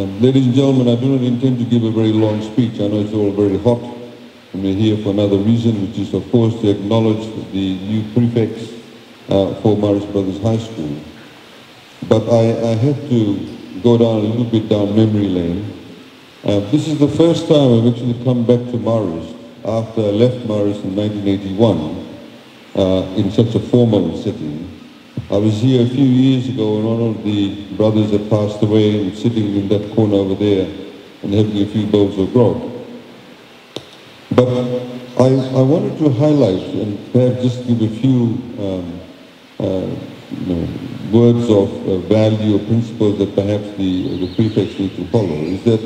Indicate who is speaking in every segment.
Speaker 1: Um, ladies and gentlemen, I do not intend to give a very long speech. I know it's all very hot, and we're here for another reason, which is, of course, to acknowledge the new prefects uh, for Marist Brothers High School. But I, I have to go down a little bit down memory lane. Uh, this is the first time I've actually come back to Marist after I left Marist in 1981 uh, in such a formal setting. I was here a few years ago and one of the brothers had passed away and sitting in that corner over there and having a few bowls of grog. But I, I wanted to highlight and perhaps just give a few um, uh, you know, words of uh, value or principles that perhaps the, the prefects need to follow is that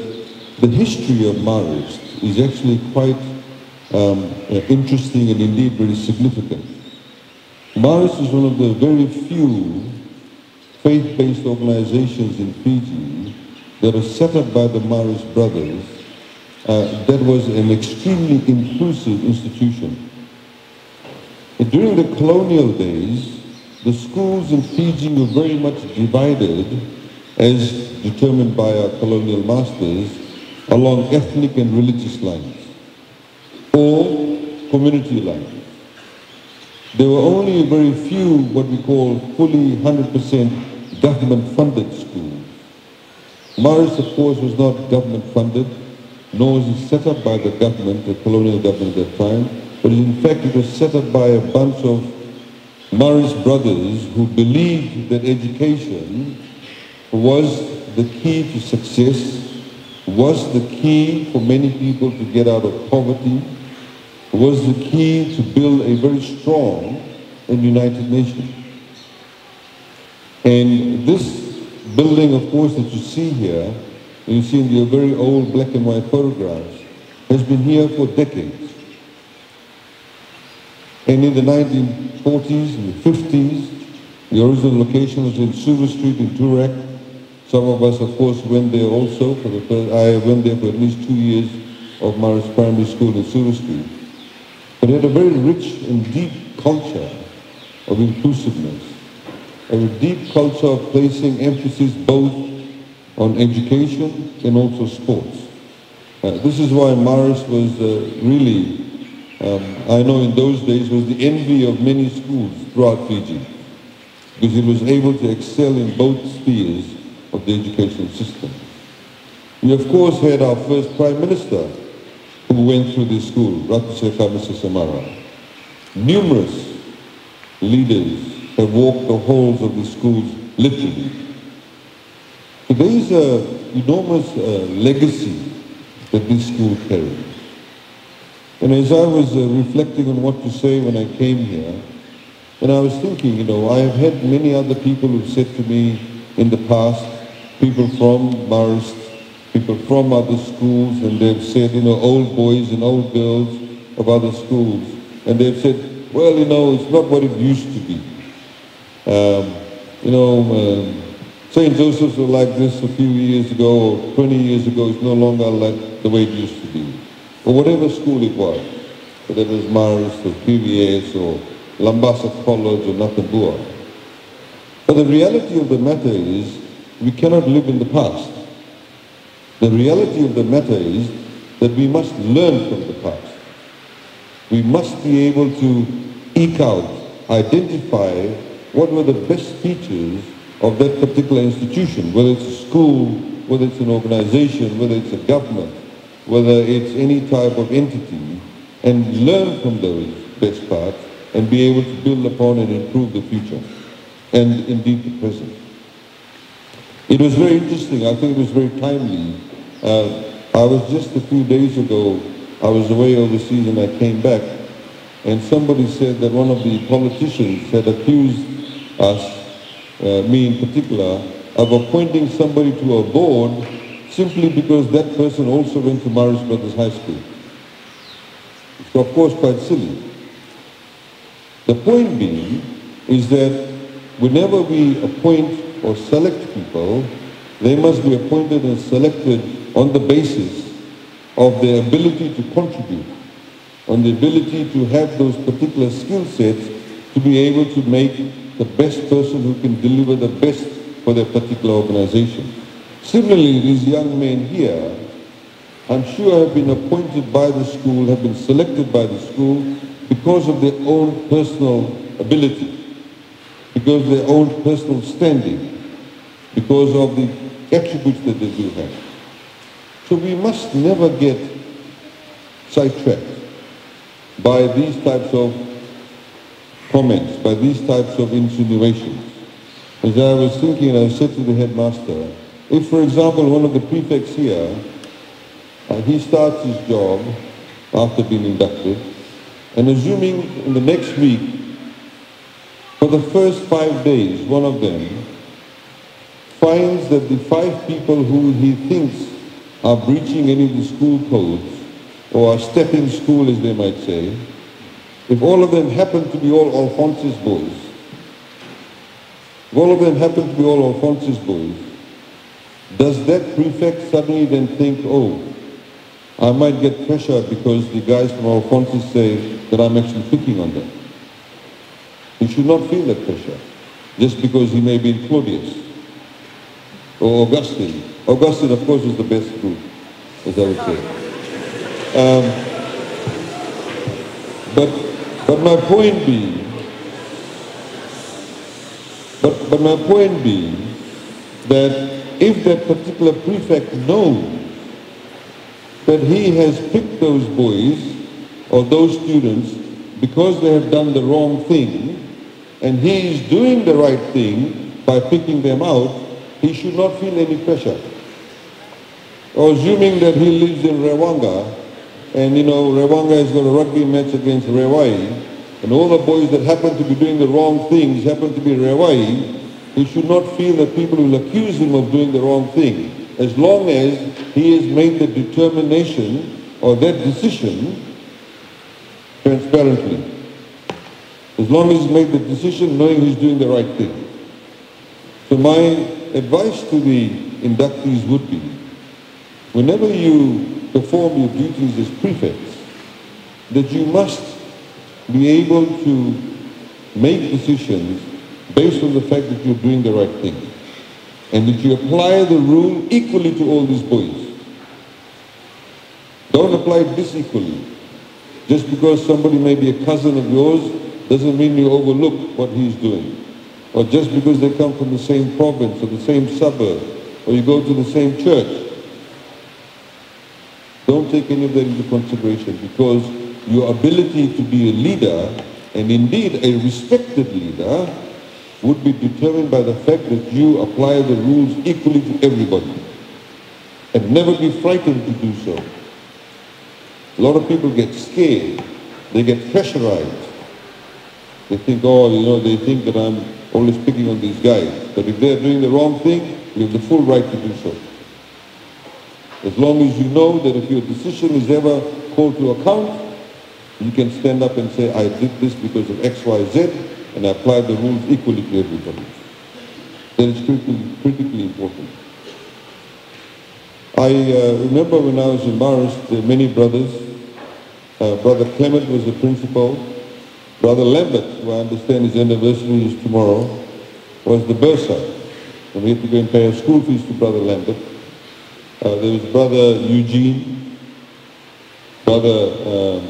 Speaker 1: the history of Marist is actually quite um, uh, interesting and indeed very significant. Marist is one of the very few faith-based organizations in Fiji that was set up by the Marist brothers uh, that was an extremely inclusive institution. During the colonial days, the schools in Fiji were very much divided as determined by our colonial masters along ethnic and religious lines or community lines. There were only very few what we call fully 100% government-funded schools. Marist, of course, was not government-funded, nor was it set up by the government, the colonial government at that time, but in fact it was set up by a bunch of Marist brothers who believed that education was the key to success, was the key for many people to get out of poverty, was the key to build a very strong and united nation. And this building, of course, that you see here, you see in the very old black and white photographs, has been here for decades. And in the 1940s and the 50s, the original location was in Suva Street in Toorak. Some of us, of course, went there also. For the first, I went there for at least two years of Marist Primary School in Suva Street. But it had a very rich and deep culture of inclusiveness, and a deep culture of placing emphasis both on education and also sports. Uh, this is why Marist was uh, really, um, I know in those days, was the envy of many schools throughout Fiji because it was able to excel in both spheres of the educational system. We of course had our first Prime Minister who went through this school, Ratu Sir Kamisese Mara. Numerous leaders have walked the halls of the schools literally. Is an enormous uh, legacy that this school carries. And as I was uh, reflecting on what to say when I came here, and I was thinking, you know, I have had many other people who said to me in the past, people from Marist, people from other schools, and they've said, you know, old boys and old girls of other schools, and they've said, well, you know, it's not what it used to be. Um, you know, um, St. Joseph's was like this a few years ago, or 20 years ago, it's no longer like the way it used to be. Or whatever school it was, whether it was Marist or PVS or Labasa College or Natabua. But the reality of the matter is, we cannot live in the past. The reality of the matter is that we must learn from the past. We must be able to eke out, identify what were the best features of that particular institution, whether it's a school, whether it's an organization, whether it's a government, whether it's any type of entity, and learn from those best parts and be able to build upon and improve the future and indeed the present. It was very interesting. I think it was very timely. Uh, I was just a few days ago, I was away overseas and I came back and somebody said that one of the politicians had accused us, uh, me in particular, of appointing somebody to a board simply because that person also went to Marist Brothers High School. It's of course quite silly. The point being is that whenever we appoint or select people, they must be appointed and selected on the basis of their ability to contribute, on the ability to have those particular skill sets to be able to make the best person who can deliver the best for their particular organization. Similarly, these young men here, I'm sure have been appointed by the school, have been selected by the school because of their own personal ability, because of their own personal standing, because of the attributes that they do have. So we must never get sidetracked by these types of comments, by these types of insinuations. As I was thinking, I said to the headmaster, if for example one of the prefects here, uh, he starts his job after being inducted, and assuming in the next week, for the first five days, one of them finds that the five people who he thinks are breaching any of the school codes, or are stepping school as they might say, if all of them happen to be all Alphonsus boys, if all of them happen to be all Alphonsus boys, does that prefect suddenly then think, oh, I might get pressure because the guys from Alphonsus say that I'm actually picking on them. He should not feel that pressure just because he may be Claudius or Augustine. Augustine, of course, is the best group, as I would say. Um, but, but my point being, but, but my point being that if that particular prefect knows that he has picked those boys or those students because they have done the wrong thing and he is doing the right thing by picking them out, he should not feel any pressure. Assuming that he lives in Rewanga and you know Rewanga has got a rugby match against Rewai and all the boys that happen to be doing the wrong things happen to be Rewai, he should not feel that people will accuse him of doing the wrong thing. As long as he has made the determination or that decision transparently. As long as he's made the decision knowing he's doing the right thing. So my advice to the inductees would be, whenever you perform your duties as prefects, that you must be able to make decisions based on the fact that you're doing the right thing. And that you apply the rule equally to all these boys. Don't apply it disequally. Just because somebody may be a cousin of yours doesn't mean you overlook what he's doing. Or just because they come from the same province or the same suburb or you go to the same church. Don't take any of that into consideration because your ability to be a leader and indeed a respected leader would be determined by the fact that you apply the rules equally to everybody and never be frightened to do so. A lot of people get scared. They get pressurized. They think, oh, you know, they think that I'm always picking on these guys. But if they're doing the wrong thing, you have the full right to do so. As long as you know that if your decision is ever called to account, you can stand up and say, I did this because of X, Y, Z, and I apply the rules equally to everybody. That is critically, critically important. I uh, remember when I was in uh, many brothers, uh, Brother Clement was the principal, Brother Lambert, who I understand his anniversary is tomorrow, was the bursar. And we had to go and pay our school fees to Brother Lambert. Uh, there was Brother Eugene, Brother um,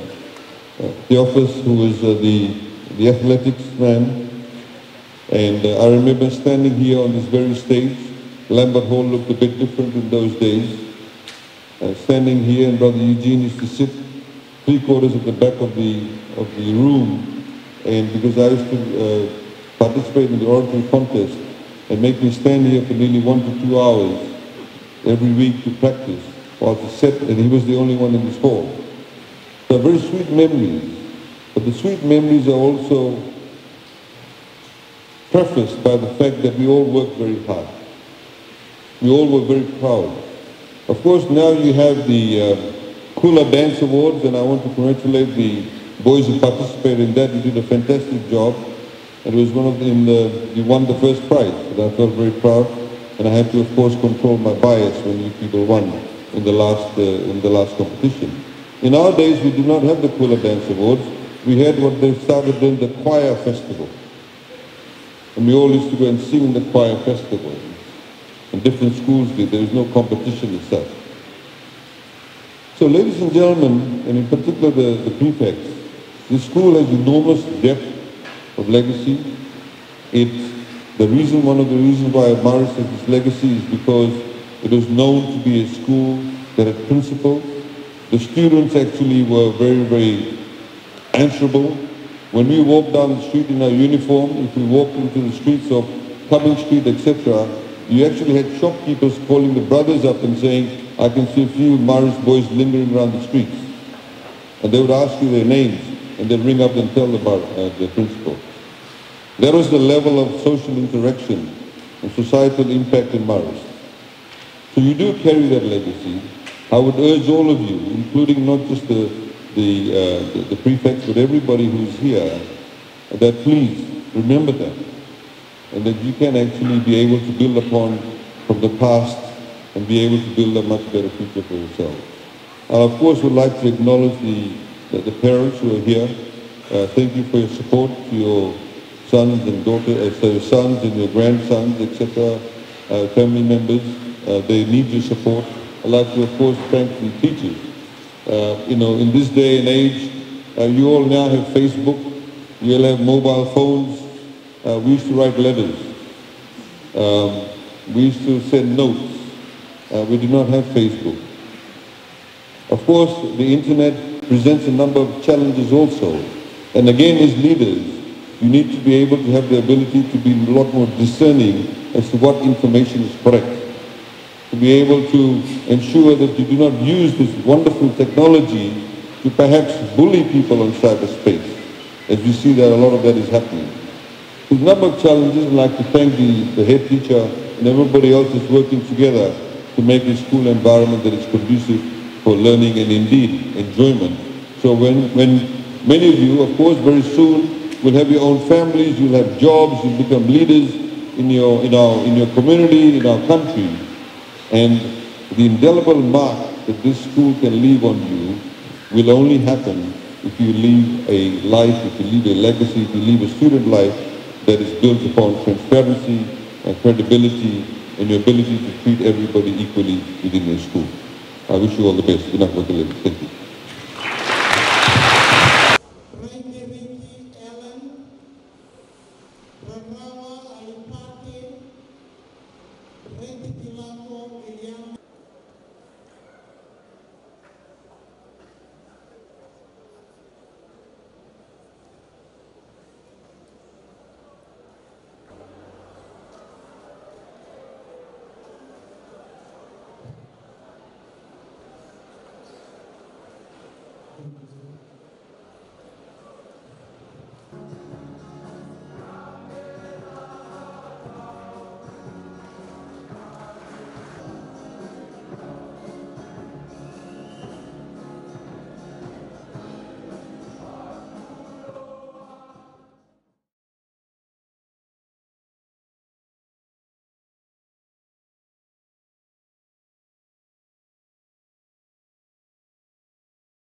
Speaker 1: uh, who was uh, the the athletics man. And uh, I remember standing here on this very stage. Lambert Hall looked a bit different in those days. Uh, standing here, and Brother Eugene used to sit three quarters at the back of the of the room, and because I used to uh, participate in the oratory contest, and make me stand here for nearly one to two hours every week to practice while to sit, and he was the only one in this hall. So very sweet memories. But the sweet memories are also prefaced by the fact that we all worked very hard. We all were very proud. Of course, now you have the uh, Kula Dance Awards, and I want to congratulate the boys who participated in that. You did a fantastic job. And it was one of them, the, you won the first prize, and I felt very proud. And I had to, of course, control my bias when you people won in the last, uh, in the last competition. In our days, we did not have the Kula Dance Awards we had what they started doing, the choir festival. And we all used to go and sing in the choir festival. and different schools did. There was no competition itself. So ladies and gentlemen, and in particular the, the prefects, the school has enormous depth of legacy. It's the reason, one of the reasons why Marist has this legacy is because it was known to be a school that had principle. The students actually were very, very answerable. When we walked down the street in our uniform, if we walked into the streets of Cumming Street, etc., you actually had shopkeepers calling the brothers up and saying, I can see a few Marist boys lingering around the streets. And they would ask you their names, and they'd ring up and tell the, bar, uh, the principal. That was the level of social interaction and societal impact in Marist. So you do carry that legacy. I would urge all of you, including not just the, the, uh, the, the prefects, but everybody who's here, that please remember that. And that you can actually be able to build upon from the past and be able to build a much better future for yourselves. I, of course, would like to acknowledge the, the, parents who are here. Uh, thank you for your support to your sons and daughters, uh, so your sons and your grandsons, etc., uh, family members. Uh, they need your support. I'd like to, of course, thank the teachers. Uh, you know, in this day and age, you all now have Facebook. You all have mobile phones. we used to write letters. Um, we used to send notes. We did not have Facebook. Of course, the internet presents a number of challenges also. And again, as leaders, you need to be able to have the ability to be a lot more discerning as to what information is correct. To be able to ensure that you do not use this wonderful technology to perhaps bully people on cyberspace, as we see that a lot of that is happening. There's a number of challenges. I'd like to thank the, the head teacher and everybody else that's working together to make a school environment that is conducive for learning and indeed enjoyment. So when, when many of you, of course, very soon will have your own families, you'll have jobs, you'll become leaders in your, in our, in your community, in our country. And the indelible mark that this school can leave on you will only happen if you leave a life, if you leave a legacy, if you leave a student life that is built upon transparency and credibility and your ability to treat everybody equally within your school. I wish you all the best. Thank you.
Speaker 2: Thank you.